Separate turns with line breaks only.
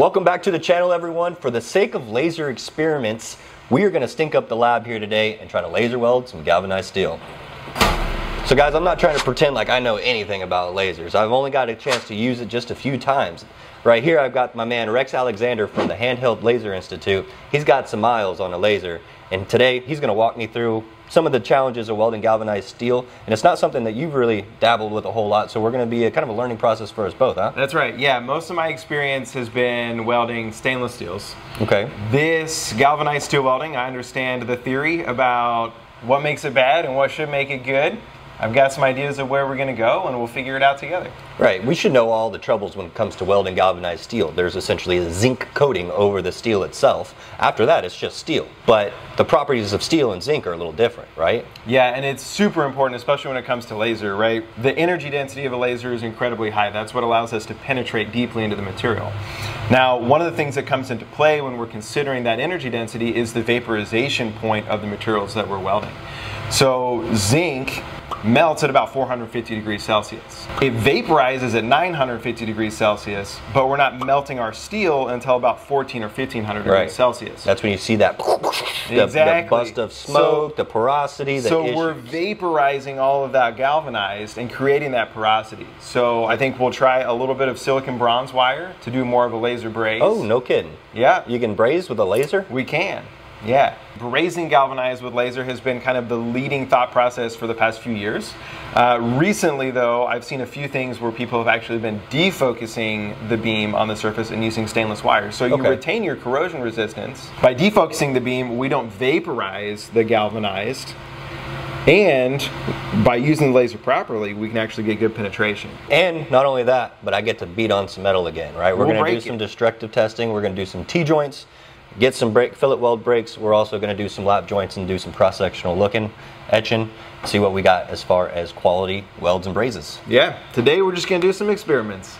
Welcome back to the channel everyone. For the sake of laser experiments, we are going to stink up the lab here today and try to laser weld some galvanized steel. So guys, I'm not trying to pretend like I know anything about lasers. I've only got a chance to use it just a few times. Right here I've got my man Rex Alexandre from the Handheld Laser Institute. He's got some miles on a laser and today he's going to walk me through some of the challenges of welding galvanized steel and it's not something that you've really dabbled with a whole lot so we're going to be a kind of a learning process for us both huh
that's right yeah most of my experience has been welding stainless steels
okay
this galvanized steel welding i understand the theory about what makes it bad and what should make it good I've got some ideas of where we're going to go, and we'll figure it out together.
Right. We should know all the troubles when it comes to welding galvanized steel. There's essentially a zinc coating over the steel itself. After that, it's just steel. But the properties of steel and zinc are a little different, right?
Yeah, and it's super important, especially when it comes to laser, right? The energy density of a laser is incredibly high. That's what allows us to penetrate deeply into the material. Now, one of the things that comes into play when we're considering that energy density is the vaporization point of the materials that we're welding. So zinc melts at about 450 degrees Celsius. It vaporizes at 950 degrees Celsius, but we're not melting our steel until about 14 or 1500 degrees
right.
Celsius.
That's when you see that the,
exactly.
the bust of smoke, so, the porosity, the
So
issues.
we're vaporizing all of that galvanized and creating that porosity. So I think we'll try a little bit of silicon bronze wire to do more of a laser braze.
Oh, no kidding.
Yeah.
You can braze with a laser?
We can. Yeah, brazing galvanized with laser has been kind of the leading thought process for the past few years. Uh, recently, though, I've seen a few things where people have actually been defocusing the beam on the surface and using stainless wire. So you
okay.
retain your corrosion resistance. By defocusing the beam, we don't vaporize the galvanized. And by using the laser properly, we can actually get good penetration.
And not only that, but I get to beat on some metal again, right? We're
we'll
going to do some destructive testing. We're going to do some T-joints get some break, fillet weld breaks. We're also going to do some lap joints and do some cross-sectional looking, etching, see what we got as far as quality welds and brazes.
Yeah, today we're just going to do some experiments.